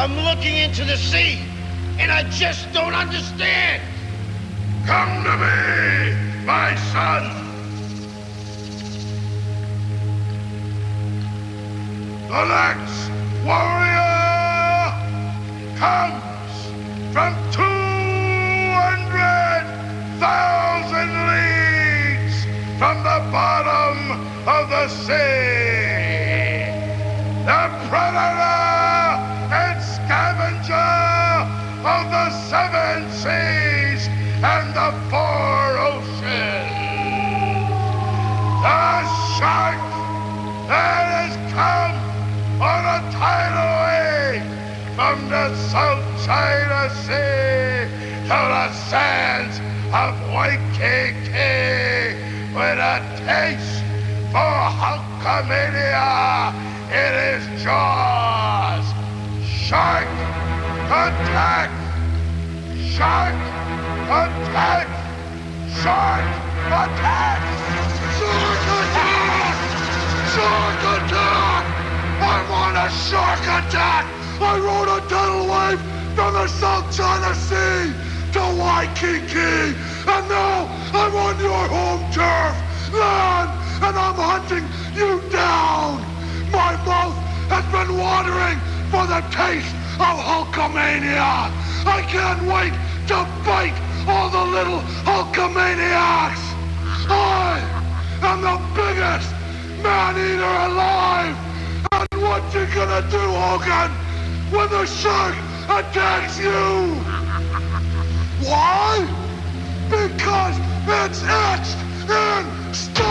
I'm looking into the sea, and I just don't understand. Come to me, my son. The next warrior comes from 200,000 leagues from the bottom of the sea. Seas and the four oceans. The shark that has come on a tidal wave from the South China Sea to the sands of Waikiki with a taste for Hulkamania in his jaws. Shark attack! Shark attack! Shark attack! Shark attack! Shark attack! I want a shark attack! I rode a tidal wave from the South China Sea to Waikiki, and now I'm on your home turf, land, and I'm hunting you down. My mouth has been watering for the taste of Hulkamania. I can't wait to bite all the little Hulkamaniacs. I am the biggest man-eater alive. And what you gonna do, Hogan, when the shark attacks you? Why? Because it's etched in stone!